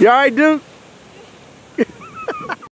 You alright, Duke?